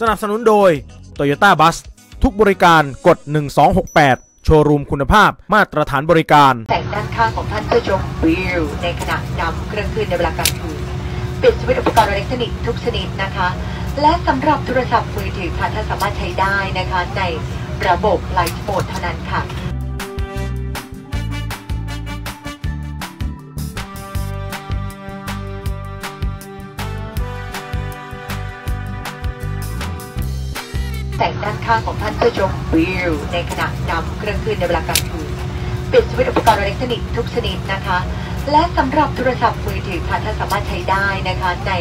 สนับสนุนโดย Toyota Buzz ทุกบริการกด 1268 โชว์รูมคุณภาพมาตรฐานบริการ ต่างด้านข้างของท่านเพื่อชมวิวในขณะนำเครื่องขึ้นในเวลากลางคืนปิดสวิตช์อุปกรณ์อิเล็กทรอนิกส์ทุกชนิดนะคะ และสำหรับโทรศัพท์มือถือค่ะท่านสามารถใช้ได้นะคะในระบบ flight mode เท่านั้นค่ะ ต่างด้านข้างของท่านเพื่อชมวิวในขณะนำเครื่องขึ้นในเวลากลางคืนปิดสวิตช์อุปกรณ์อิเล็กทรอนิกส์ทุกชนิดนะคะ และสำหรับโทรศัพท์มือถือค่ะท่านสามารถใช้ได้นะคะใน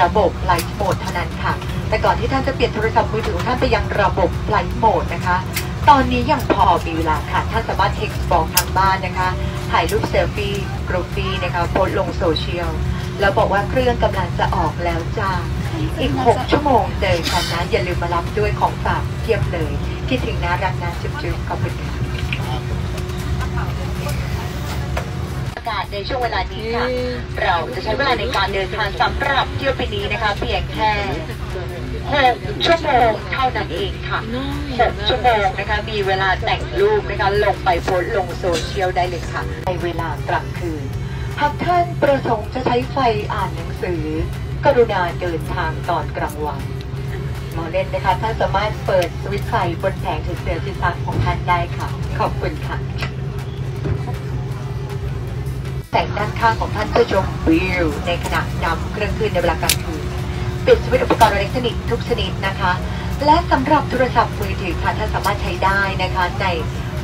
ระบบ flight mode เท่านั้นค่ะ แต่ก่อนที่ท่านจะเปลี่ยนโทรศัพท์มือถือท่านไปยังระบบ flight mode นะคะ ตอนนี้ยังพอมีเวลาค่ะ ท่านสามารถเท็กซ์บอกทางบ้านนะคะ ถ่ายรูปเซลฟี่ groupie นะคะโพสต์ลงโซเชียล แล้วบอกว่าเครื่องกำลังจะออกแล้วจ้า อีก 6 ชั่วโมงเจอกันนะอย่าลืมมารับด้วยของฝากเทียบเลยคิดถึงนะรักนะจุ๊บๆขอบคุณค่ะอากาศในช่วงเวลานี้ค่ะ เราจะใช้เวลาในการเดินทางสำหรับเที่ยวบินนี้นะคะ เพียงแค่6ชั่วโมงเท่านั้นเองค่ะ6ชั่วโมงนะคะ มีเวลาแต่งรูปนะคะ ลงไปโพสลงโซเชียลได้เลยค่ะ ในเวลากลางคืน หากท่านประสงค์จะใช้ไฟอ่านหนังสือ กรุณาเดินทางตอนกลางวันหมอเล่นนะคะท่านสามารถเปิดสวิตช์ไฟบนแผงถือเสือสื่อสารของท่านได้ค่ะ ขอบคุณค่ะแต่งด้านข้างของท่านเพื่อชมวิวในขณะนำเครื่องขึ้นในเวลากลางคืนปิดสวิตช์อุปกรณ์อิเล็กทรอนิกส์ทุกชนิดนะคะ และสำหรับโทรศัพท์มือถือค่ะท่านสามารถใช้ได้นะคะใน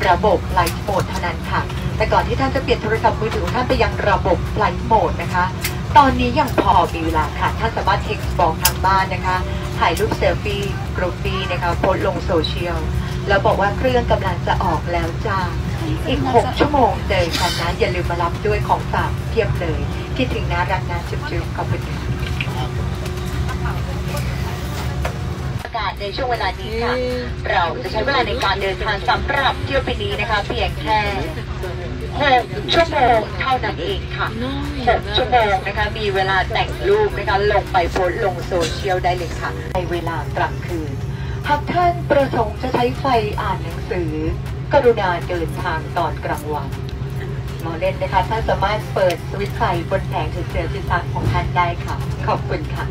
ระบบ flight mode เท่านั้นค่ะ แต่ก่อนที่ท่านจะเปลี่ยนโทรศัพท์มือถือของท่านไปยังระบบ flight mode นะคะ ตอนนี้ยังพอมีเวลาค่ะ ท่านสามารถเท็กบอกทางบ้านนะคะ ถ่ายรูปเซลฟี่ groupie นะคะโพสต์ลงโซเชียล แล้วบอกว่าเครื่องกำลังจะออกแล้วจ้า อีก 6 ชั่วโมงเจอกันนะ อย่าลืมมารับด้วยของฝากเพียบเลย คิดถึงนะรักนะจุ๊บๆขอบคุณค่ะอากาศในช่วงเวลานี้ค่ะ เราจะใช้เวลาในการเดินทางสำหรับเที่ยวบินนี้นะคะ เพียงแค่ 6 ชั่วโมงเท่านั้นเองค่ะ 6 ชั่วโมงนะคะ มีเวลาแต่งรูปนะคะ ลงไปโพสต์ลงโซเชียลได้เลยค่ะ ในเวลากลางคืน หากท่านประสงค์จะใช้ไฟอ่านหนังสือ กรุณาเดินทางตอนกลางวันหมอเล่นนะคะ ท่านสามารถเปิดสวิตช์ไฟบนแผงถือเสือสื่อสารของท่านได้ค่ะ ขอบคุณค่ะ